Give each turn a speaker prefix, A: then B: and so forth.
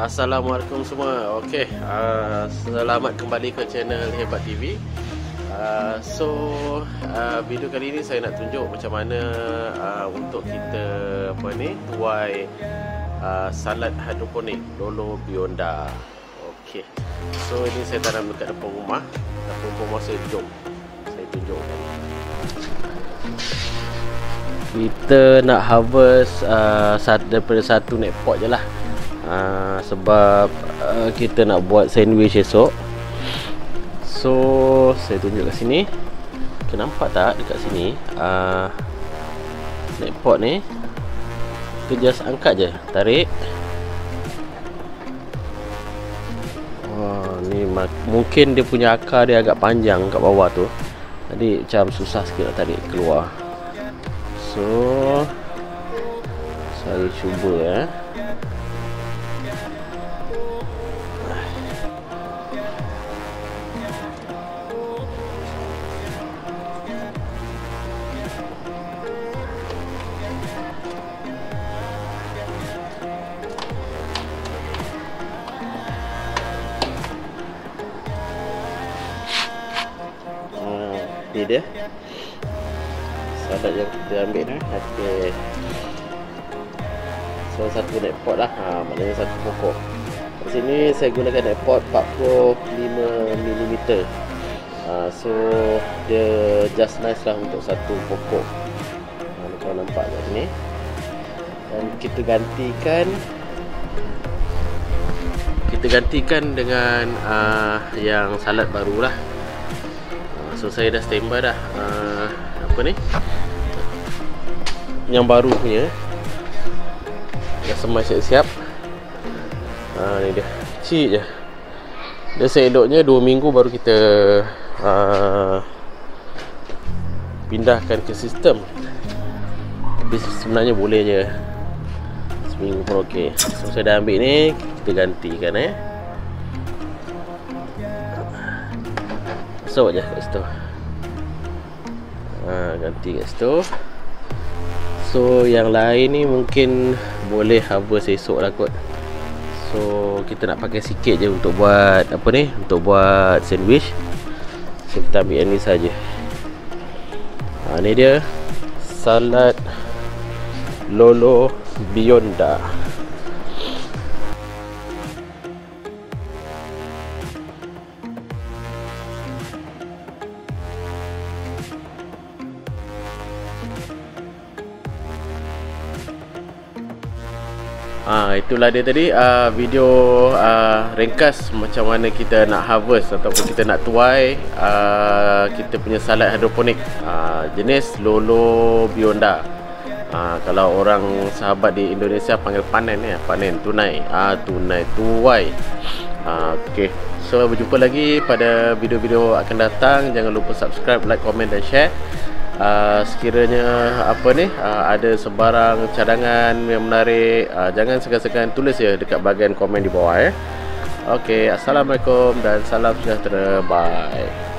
A: Assalamualaikum semua. Okey, uh, selamat kembali ke channel Hebat TV. Uh, so, uh, video kali ini saya nak tunjuk macam mana uh, untuk kita apa ni, tuai uh, salad hidroponik Lolo Bionda. Okey. So, ini saya tanam dekat depan rumah. Depan rumah saya jom. Saya tunjukkan. Kita nak harvest uh, daripada satu net pot je lah uh, sebab uh, kita nak buat sandwich esok. So saya tunjuk kat sini. Okay, nampak tak dekat sini? Uh, snack pot ni. Kita just angkat je tarik. Wah, ni mungkin dia punya akar dia agak panjang kat bawah tu. Jadi macam susah sikit nak tarik keluar. So saya cuba eh ni dia. Salad yang kita ambil ni okay. so satu net pot lah. Ha, maknanya satu pokok. Di sini saya gunakan net pot 45mm ha, so dia just nice lah untuk satu pokok. Ha, kalau nampak kat sini. Dan kita gantikan. Kita gantikan dengan uh, yang salad baru lah So saya dah standby dah. Uh, Apa ni? Yang baru punya. Dah semai siap-siap. Uh, Ni dia. Kecil je. Dia seeloknya 2 minggu baru kita uh, Pindahkan ke sistem. Tapi sebenarnya boleh je. Seminggu pun ok So saya dah ambil ni Kita gantikan eh masuk je kat situ. Ha, ganti kat situ. So yang lain ni mungkin boleh harvest esok lah kot. So kita nak pakai sikit je untuk buat apa ni untuk buat sandwich. So kita ambil yang ni saja. ha, ni dia. Salad lolo bionda Ha, itulah dia tadi uh, video uh, ringkas macam mana kita nak harvest ataupun kita nak tuai uh, kita punya salad hidroponik uh, jenis Lolo Bionda. Uh, kalau orang sahabat di Indonesia panggil panen ya, panen tunai. Uh, tunai tuai. Uh, Okey. So berjumpa lagi pada video-video akan datang. Jangan lupa subscribe, like, komen dan share uh, sekiranya apa ni uh, ada sebarang cadangan yang menarik uh, jangan segan-segan tulis ya dekat bahagian komen di bawah ya. Okey, assalamualaikum dan salam sejahtera. Bye.